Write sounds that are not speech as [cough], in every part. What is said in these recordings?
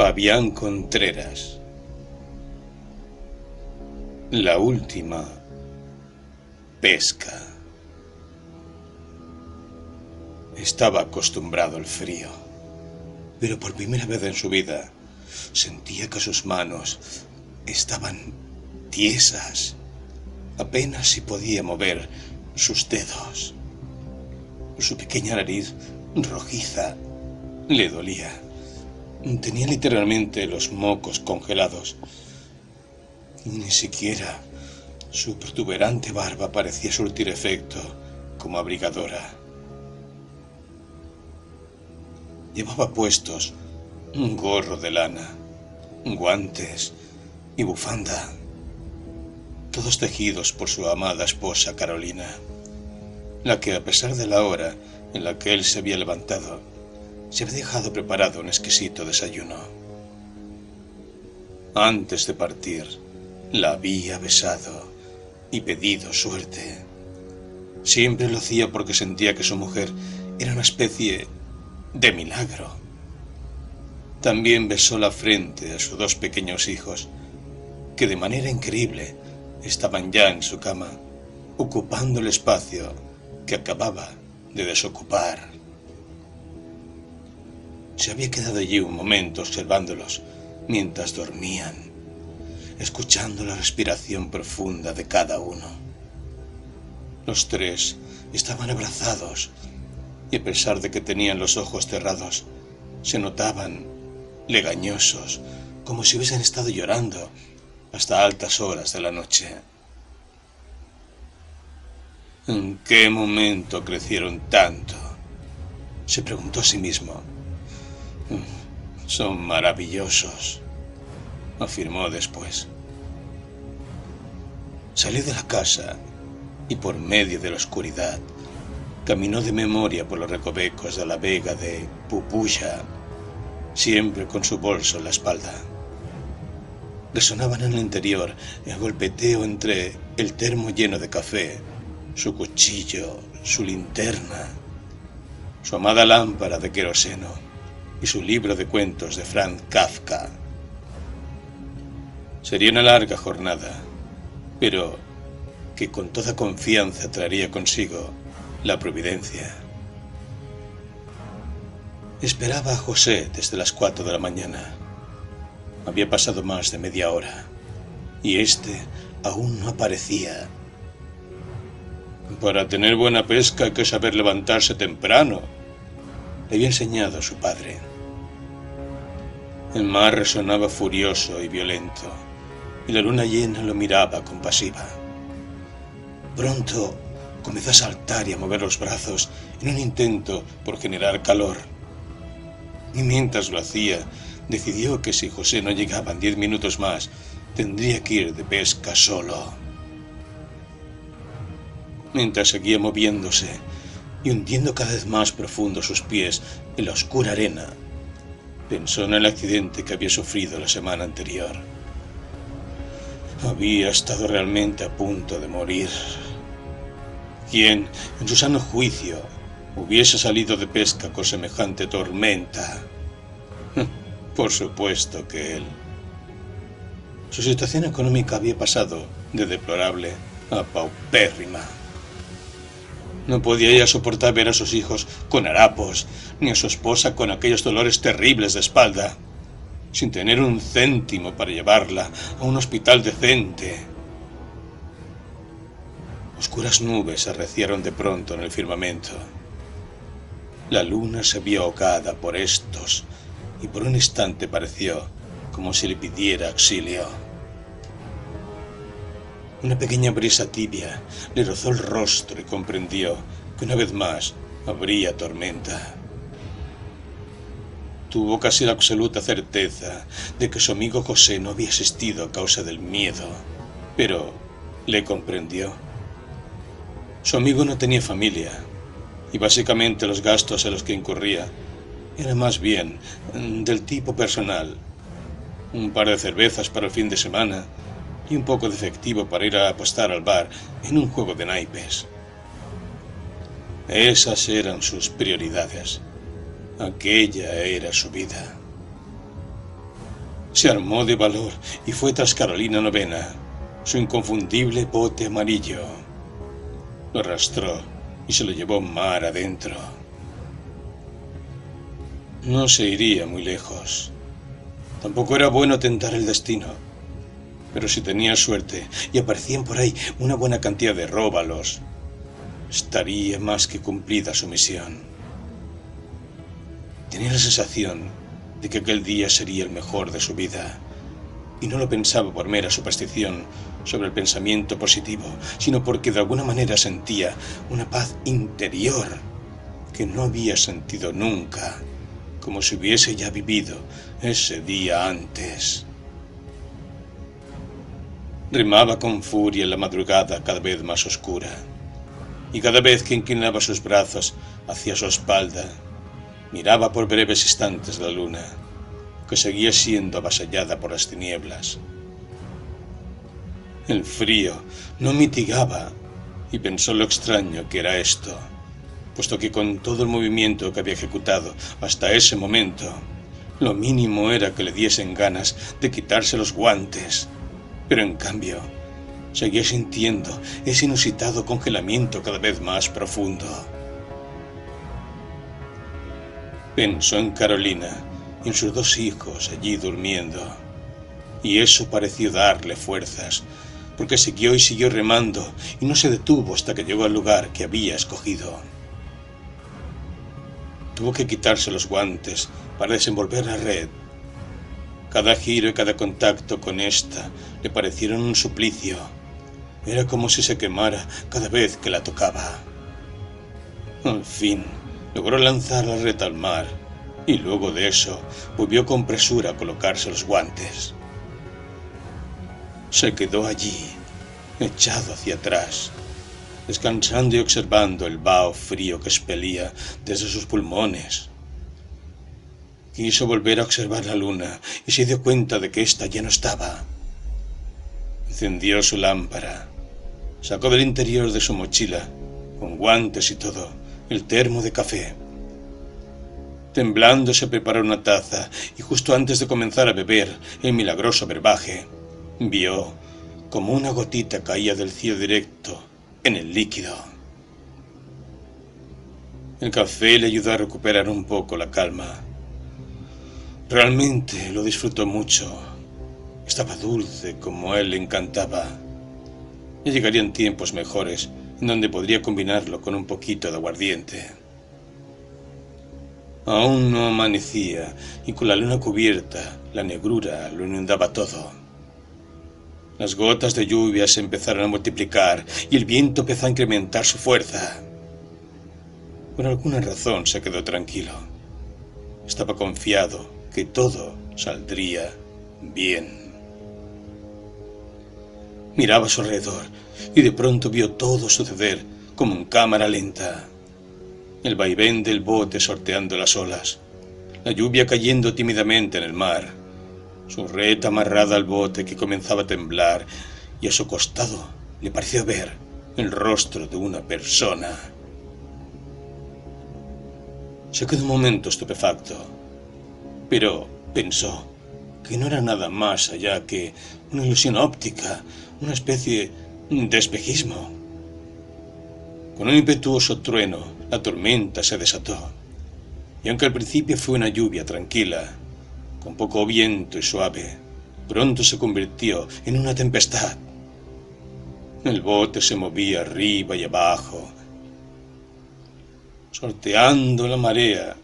Fabián Contreras. La última pesca. Estaba acostumbrado al frío, pero por primera vez en su vida sentía que sus manos estaban tiesas. Apenas si podía mover sus dedos. Su pequeña nariz rojiza le dolía. Tenía literalmente los mocos congelados. Ni siquiera su protuberante barba parecía surtir efecto como abrigadora. Llevaba puestos un gorro de lana, guantes y bufanda, todos tejidos por su amada esposa Carolina, la que a pesar de la hora en la que él se había levantado, se había dejado preparado un exquisito desayuno. Antes de partir, la había besado y pedido suerte. Siempre lo hacía porque sentía que su mujer era una especie de milagro. También besó la frente de sus dos pequeños hijos, que de manera increíble estaban ya en su cama, ocupando el espacio que acababa de desocupar. Se había quedado allí un momento observándolos mientras dormían, escuchando la respiración profunda de cada uno. Los tres estaban abrazados y a pesar de que tenían los ojos cerrados, se notaban legañosos, como si hubiesen estado llorando hasta altas horas de la noche. ¿En qué momento crecieron tanto? Se preguntó a sí mismo. Son maravillosos, afirmó después. Salió de la casa y por medio de la oscuridad caminó de memoria por los recovecos de la vega de Pupuya, siempre con su bolso en la espalda. Resonaban en el interior el golpeteo entre el termo lleno de café, su cuchillo, su linterna, su amada lámpara de queroseno y su libro de cuentos de Franz Kafka. Sería una larga jornada, pero que con toda confianza traería consigo la providencia. Esperaba a José desde las cuatro de la mañana. Había pasado más de media hora y éste aún no aparecía. Para tener buena pesca hay que saber levantarse temprano, le había enseñado a su padre. El mar resonaba furioso y violento, y la luna llena lo miraba compasiva. Pronto comenzó a saltar y a mover los brazos en un intento por generar calor. Y mientras lo hacía, decidió que si José no llegaba en diez minutos más, tendría que ir de pesca solo. Mientras seguía moviéndose y hundiendo cada vez más profundo sus pies en la oscura arena, Pensó en el accidente que había sufrido la semana anterior. Había estado realmente a punto de morir. ¿Quién, en su sano juicio, hubiese salido de pesca con semejante tormenta? [laughs] Por supuesto que él. Su situación económica había pasado de deplorable a paupérrima. No podía ya soportar ver a sus hijos con harapos, ni a su esposa con aquellos dolores terribles de espalda, sin tener un céntimo para llevarla a un hospital decente. Oscuras nubes arreciaron de pronto en el firmamento. La luna se vio ahogada por estos y por un instante pareció como si le pidiera auxilio. Una pequeña brisa tibia le rozó el rostro y comprendió que una vez más habría tormenta. Tuvo casi la absoluta certeza de que su amigo José no había asistido a causa del miedo, pero le comprendió. Su amigo no tenía familia y básicamente los gastos en los que incurría eran más bien del tipo personal. Un par de cervezas para el fin de semana y un poco de efectivo para ir a apostar al bar en un juego de naipes. Esas eran sus prioridades. Aquella era su vida. Se armó de valor y fue tras Carolina Novena, su inconfundible bote amarillo. Lo arrastró y se lo llevó mar adentro. No se iría muy lejos. Tampoco era bueno tentar el destino. Pero si tenía suerte y aparecían por ahí una buena cantidad de róbalos, estaría más que cumplida su misión. Tenía la sensación de que aquel día sería el mejor de su vida, y no lo pensaba por mera superstición sobre el pensamiento positivo, sino porque de alguna manera sentía una paz interior que no había sentido nunca, como si hubiese ya vivido ese día antes. Remaba con furia la madrugada cada vez más oscura, y cada vez que inclinaba sus brazos hacia su espalda, miraba por breves instantes la luna, que seguía siendo avasallada por las tinieblas. El frío no mitigaba y pensó lo extraño que era esto, puesto que con todo el movimiento que había ejecutado hasta ese momento, lo mínimo era que le diesen ganas de quitarse los guantes, pero en cambio seguía sintiendo ese inusitado congelamiento cada vez más profundo. Pensó en Carolina y en sus dos hijos allí durmiendo, y eso pareció darle fuerzas, porque siguió y siguió remando y no se detuvo hasta que llegó al lugar que había escogido. Tuvo que quitarse los guantes para desenvolver la red. Cada giro y cada contacto con ésta le parecieron un suplicio. Era como si se quemara cada vez que la tocaba. Al fin, logró lanzar la red al mar y luego de eso volvió con presura a colocarse los guantes. Se quedó allí, echado hacia atrás, descansando y observando el vaho frío que expelía desde sus pulmones. Quiso volver a observar la luna y se dio cuenta de que ésta ya no estaba. Encendió su lámpara, sacó del interior de su mochila, con guantes y todo, el termo de café. Temblando se preparó una taza y justo antes de comenzar a beber el milagroso verbaje, vio como una gotita caía del cielo directo en el líquido. El café le ayudó a recuperar un poco la calma. Realmente lo disfrutó mucho. Estaba dulce como él le encantaba. Ya llegarían tiempos mejores en donde podría combinarlo con un poquito de aguardiente. Aún no amanecía y con la luna cubierta, la negrura lo inundaba todo. Las gotas de lluvia se empezaron a multiplicar y el viento empezó a incrementar su fuerza. Por alguna razón se quedó tranquilo. Estaba confiado que todo saldría bien. Miraba a su alrededor y de pronto vio todo suceder como en cámara lenta. El vaivén del bote sorteando las olas, la lluvia cayendo tímidamente en el mar, su red amarrada al bote que comenzaba a temblar y a su costado le pareció ver el rostro de una persona. Se quedó un momento estupefacto pero pensó que no era nada más allá que una ilusión óptica, una especie de espejismo. Con un impetuoso trueno, la tormenta se desató, y aunque al principio fue una lluvia tranquila, con poco viento y suave, pronto se convirtió en una tempestad. El bote se movía arriba y abajo, sorteando la marea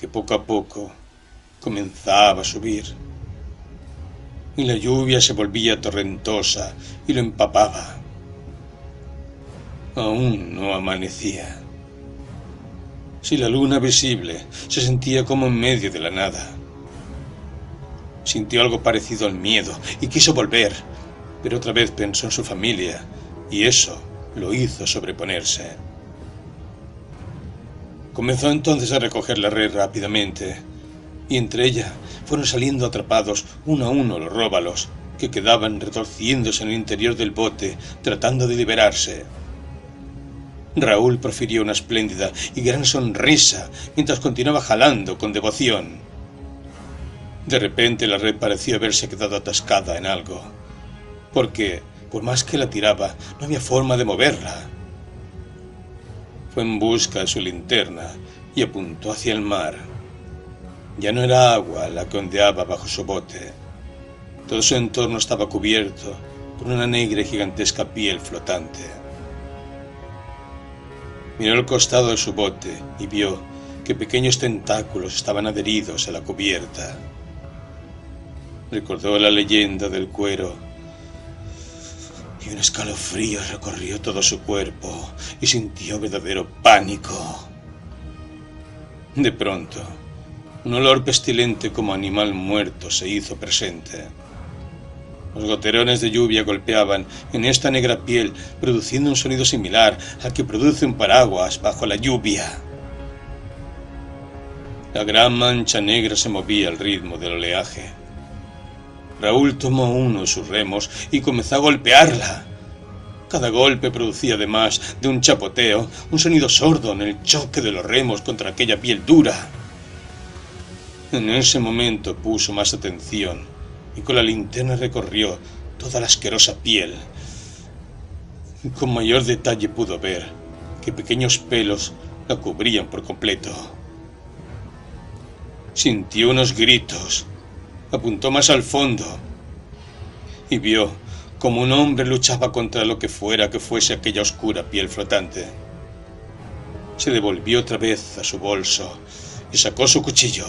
que poco a poco comenzaba a subir. Y la lluvia se volvía torrentosa y lo empapaba. Aún no amanecía. Si la luna visible se sentía como en medio de la nada. Sintió algo parecido al miedo y quiso volver, pero otra vez pensó en su familia y eso lo hizo sobreponerse. Comenzó entonces a recoger la red rápidamente, y entre ella fueron saliendo atrapados uno a uno los róbalos, que quedaban retorciéndose en el interior del bote, tratando de liberarse. Raúl profirió una espléndida y gran sonrisa mientras continuaba jalando con devoción. De repente la red parecía haberse quedado atascada en algo, porque, por más que la tiraba, no había forma de moverla. Fue en busca de su linterna y apuntó hacia el mar. Ya no era agua la que ondeaba bajo su bote. Todo su entorno estaba cubierto por una negra y gigantesca piel flotante. Miró al costado de su bote y vio que pequeños tentáculos estaban adheridos a la cubierta. Recordó la leyenda del cuero y un escalofrío recorrió todo su cuerpo y sintió verdadero pánico. De pronto, un olor pestilente como animal muerto se hizo presente. Los goterones de lluvia golpeaban en esta negra piel, produciendo un sonido similar al que produce un paraguas bajo la lluvia. La gran mancha negra se movía al ritmo del oleaje. Raúl tomó uno de sus remos y comenzó a golpearla. Cada golpe producía, además de un chapoteo, un sonido sordo en el choque de los remos contra aquella piel dura. En ese momento puso más atención y con la linterna recorrió toda la asquerosa piel. Con mayor detalle pudo ver que pequeños pelos la cubrían por completo. Sintió unos gritos, apuntó más al fondo y vio como un hombre luchaba contra lo que fuera que fuese aquella oscura piel flotante. Se devolvió otra vez a su bolso y sacó su cuchillo.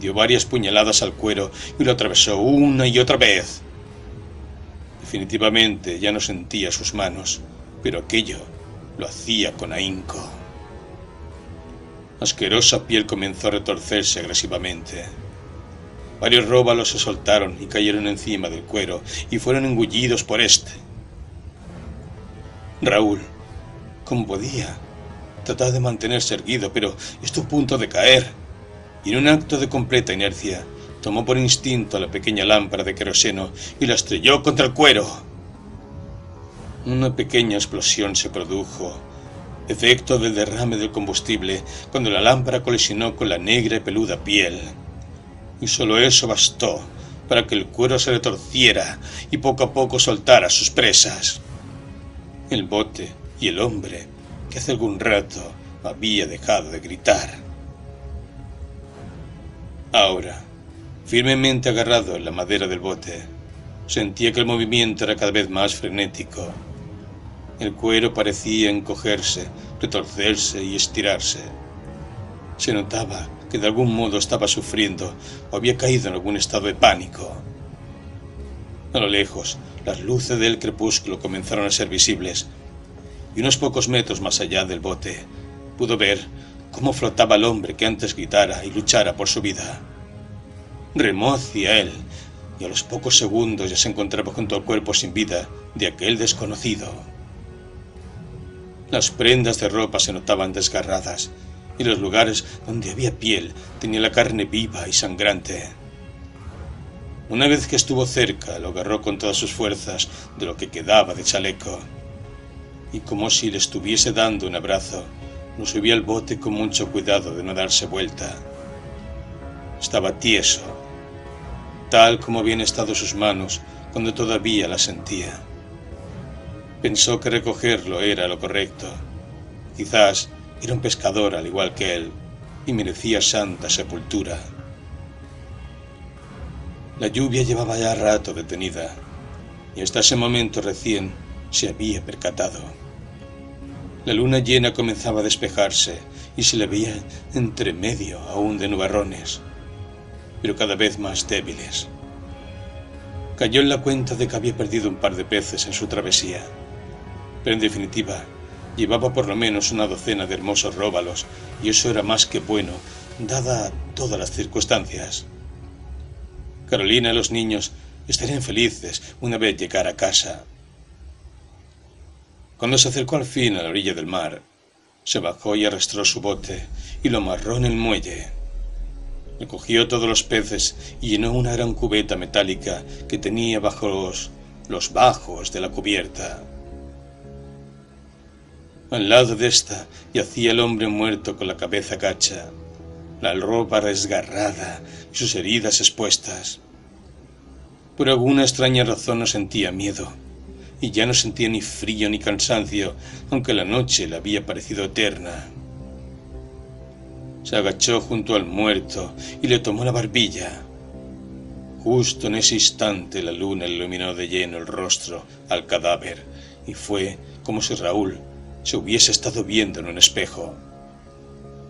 Dio varias puñaladas al cuero y lo atravesó una y otra vez. Definitivamente ya no sentía sus manos, pero aquello lo hacía con ahínco. Asquerosa piel comenzó a retorcerse agresivamente. Varios róbalos se soltaron y cayeron encima del cuero y fueron engullidos por este. Raúl, como podía, trataba de mantenerse erguido, pero estuvo a punto de caer y en un acto de completa inercia tomó por instinto la pequeña lámpara de queroseno y la estrelló contra el cuero. Una pequeña explosión se produjo, efecto del derrame del combustible, cuando la lámpara colisionó con la negra y peluda piel. Y solo eso bastó para que el cuero se retorciera y poco a poco soltara sus presas. El bote y el hombre, que hace algún rato había dejado de gritar. Ahora, firmemente agarrado en la madera del bote, sentía que el movimiento era cada vez más frenético. El cuero parecía encogerse, retorcerse y estirarse. Se notaba que de algún modo estaba sufriendo o había caído en algún estado de pánico. A lo lejos, las luces del crepúsculo comenzaron a ser visibles, y unos pocos metros más allá del bote pudo ver cómo flotaba el hombre que antes gritara y luchara por su vida. Remó hacia él y a los pocos segundos ya se encontraba junto al cuerpo sin vida de aquel desconocido. Las prendas de ropa se notaban desgarradas y los lugares donde había piel tenía la carne viva y sangrante. Una vez que estuvo cerca, lo agarró con todas sus fuerzas de lo que quedaba de chaleco, y como si le estuviese dando un abrazo, lo subió al bote con mucho cuidado de no darse vuelta. Estaba tieso, tal como habían estado sus manos cuando todavía las sentía. Pensó que recogerlo era lo correcto. Quizás era un pescador al igual que él y merecía santa sepultura. La lluvia llevaba ya rato detenida y hasta ese momento recién se había percatado. La luna llena comenzaba a despejarse y se le veía entre medio aún de nubarrones, pero cada vez más débiles. Cayó en la cuenta de que había perdido un par de peces en su travesía, pero en definitiva llevaba por lo menos una docena de hermosos róbalos y eso era más que bueno, dada todas las circunstancias. Carolina y los niños estarían felices una vez llegara a casa. Cuando se acercó al fin a la orilla del mar, se bajó y arrastró su bote y lo amarró en el muelle. Recogió todos los peces y llenó una gran cubeta metálica que tenía bajo los, los bajos de la cubierta. Al lado de esta yacía el hombre muerto con la cabeza gacha. la ropa resgarrada y sus heridas expuestas. Por alguna extraña razón no sentía miedo, y ya no sentía ni frío ni cansancio, aunque la noche le había parecido eterna. Se agachó junto al muerto y le tomó la barbilla. Justo en ese instante la luna iluminó de lleno el rostro al cadáver y fue como si Raúl se hubiese estado viendo en un espejo.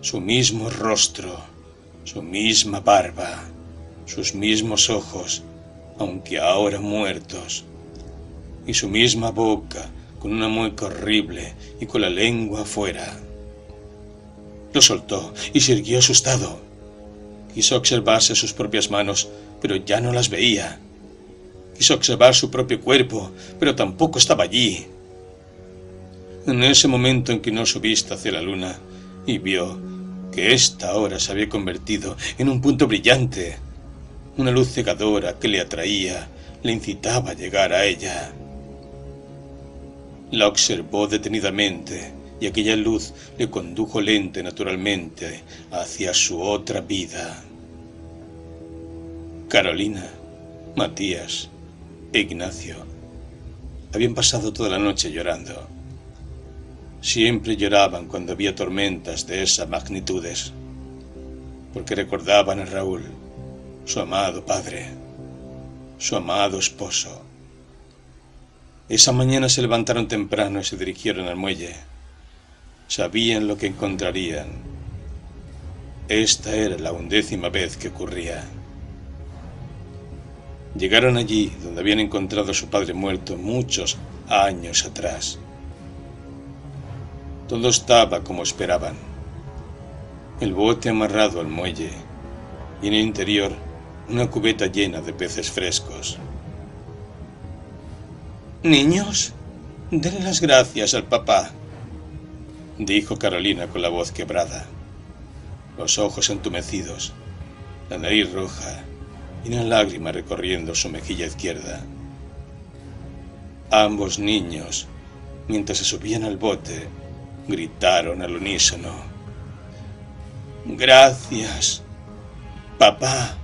Su mismo rostro, su misma barba, sus mismos ojos, aunque ahora muertos, y su misma boca con una mueca horrible y con la lengua afuera. Lo soltó y siguió asustado. Quiso observarse sus propias manos, pero ya no las veía. Quiso observar su propio cuerpo, pero tampoco estaba allí. En ese momento en que no su vista hacia la luna y vio que ésta ahora se había convertido en un punto brillante, una luz cegadora que le atraía, le incitaba a llegar a ella. La observó detenidamente y aquella luz le condujo lente naturalmente hacia su otra vida. Carolina, Matías e Ignacio habían pasado toda la noche llorando. Siempre lloraban cuando había tormentas de esas magnitudes, porque recordaban a Raúl, su amado padre, su amado esposo. Esa mañana se levantaron temprano y se dirigieron al muelle. Sabían lo que encontrarían. Esta era la undécima vez que ocurría. Llegaron allí donde habían encontrado a su padre muerto muchos años atrás. Todo estaba como esperaban. El bote amarrado al muelle y en el interior una cubeta llena de peces frescos. Niños, den las gracias al papá, dijo Carolina con la voz quebrada, los ojos entumecidos, la nariz roja y una lágrima recorriendo su mejilla izquierda. Ambos niños, mientras se subían al bote, gritaron al unísono. Gracias, papá.